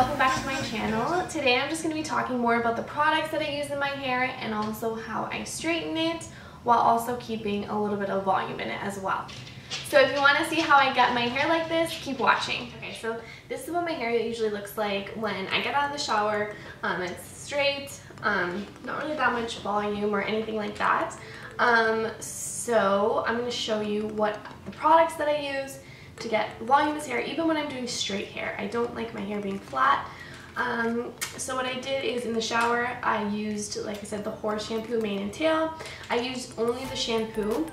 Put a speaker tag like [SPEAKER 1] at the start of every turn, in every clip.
[SPEAKER 1] welcome back to my channel. Today I'm just going to be talking more about the products that I use in my hair and also how I straighten it while also keeping a little bit of volume in it as well. So if you want to see how I get my hair like this, keep watching. Okay, so this is what my hair usually looks like when I get out of the shower. Um, it's straight, um, not really that much volume or anything like that. Um, so I'm going to show you what the products that I use to get voluminous hair even when I'm doing straight hair. I don't like my hair being flat. Um, so what I did is in the shower I used like I said the horse shampoo mane and tail. I used only the shampoo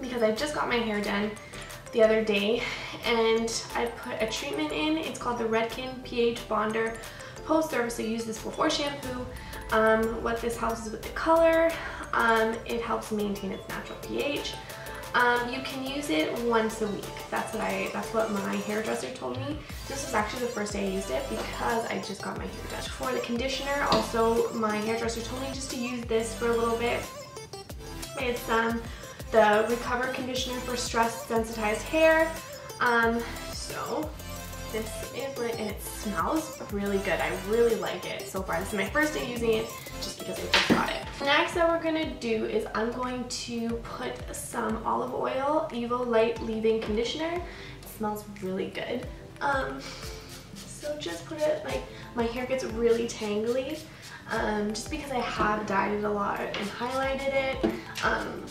[SPEAKER 1] because I just got my hair done the other day and I put a treatment in. It's called the Redken pH Bonder Post Service. I use this before shampoo. Um, what this helps is with the color. Um, it helps maintain its natural pH. Um, you can use it once a week. That's what I. That's what my hairdresser told me. This was actually the first day I used it because I just got my hair done. For the conditioner, also my hairdresser told me just to use this for a little bit. It's um, the Recover Conditioner for Stress Sensitized Hair. Um, so this is it, and it smells really good. I really like it so far. This is my first day using it just because I just got it. Next that we're gonna do is I'm going to put some olive oil, Evo Light Leave-In Conditioner. It smells really good. Um, so just put it like, my hair gets really tangly um, just because I have dyed it a lot and highlighted it. Um,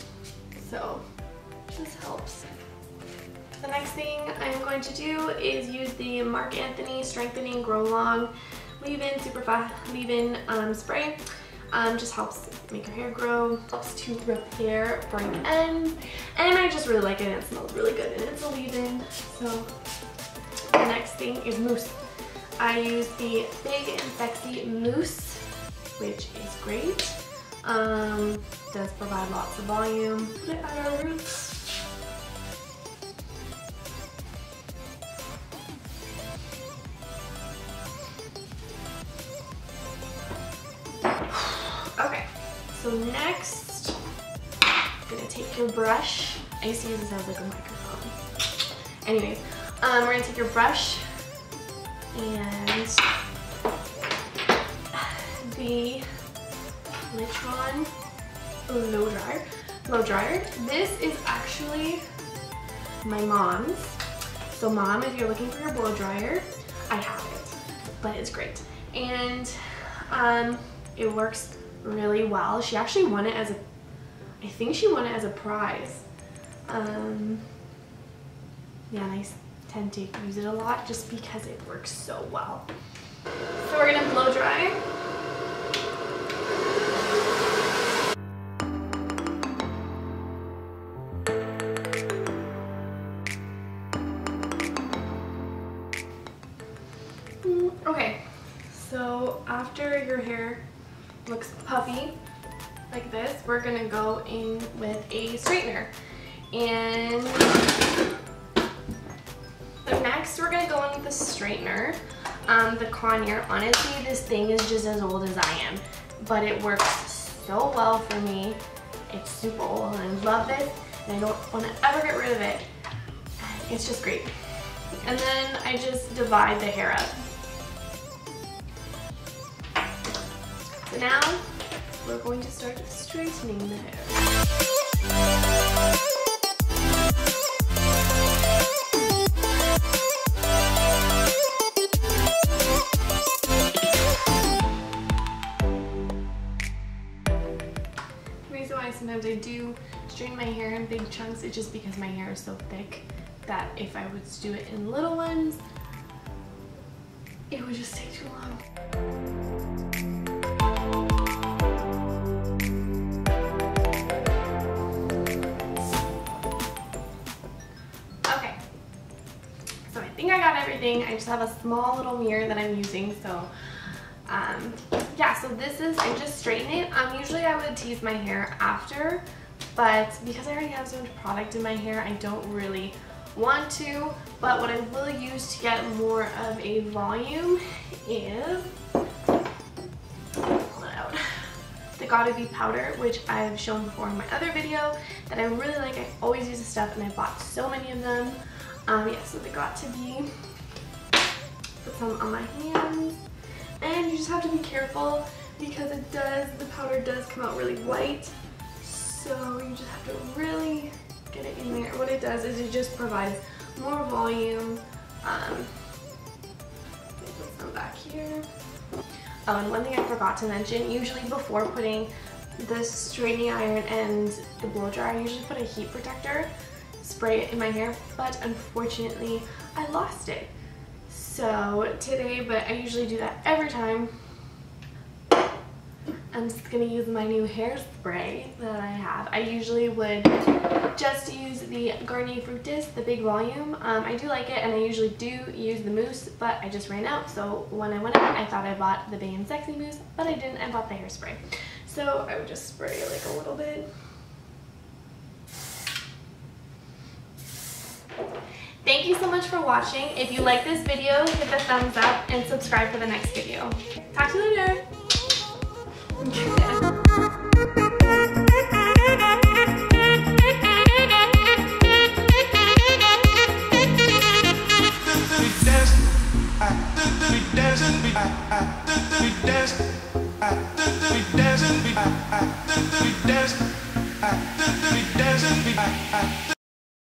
[SPEAKER 1] so this helps. The next thing I'm going to do is use the Marc Anthony Strengthening Grow Long Leave-In Super Fast Leave-In um, Spray. Um, just helps make your hair grow, helps to repair break end, and I just really like it and it smells really good and it's a leave-in. So the next thing is mousse. I use the Big and Sexy Mousse, which is great. Um, does provide lots of volume. Put it at our roots. Next, I'm gonna take your brush. I used to use this as like a microphone. Anyways, um, we're gonna take your brush and the Litron blow dryer. Blow dryer. This is actually my mom's. So mom, if you're looking for your blow dryer, I have it, but it's great. And um, it works really well. She actually won it as a, I think she won it as a prize. Um, yeah, I tend to use it a lot just because it works so well. So we're gonna blow dry. Mm, okay, so after your hair looks puffy like this, we're gonna go in with a straightener. And so next we're gonna go in with the straightener. Um, the Conair, honestly this thing is just as old as I am, but it works so well for me. It's super old and I love it and I don't want to ever get rid of it. It's just great. And then I just divide the hair up. Now we're going to start straightening the hair. The reason why sometimes I do straighten my hair in big chunks is just because my hair is so thick that if I would do it in little ones, it would just take too long. Everything. I just have a small little mirror that I'm using. So um, yeah, so this is, I just straighten it. Um, usually I would tease my hair after, but because I already have so much product in my hair, I don't really want to. But what I will use to get more of a volume is, the Gotta Be powder, which I've shown before in my other video that I really like. I always use this stuff and I bought so many of them. Um, yeah, so the Got To Be. Put some on my hands. And you just have to be careful because it does, the powder does come out really white. So you just have to really get it in there. What it does is it just provides more volume. Um, put some back here. Oh, and one thing I forgot to mention, usually before putting the straightening iron and the blow dryer, I usually put a heat protector, spray it in my hair, but unfortunately I lost it. So today, but I usually do that every time, I'm just going to use my new hairspray that I have. I usually would just use the Garnier Fructis, the big volume. Um, I do like it and I usually do use the mousse, but I just ran out. So when I went out, I thought I bought the Big & Sexy mousse, but I didn't. I bought the hairspray. So I would just spray like a little bit. Thank you so much for watching. If you like this video, hit the thumbs up and subscribe for the next video. Talk to you later. We we we.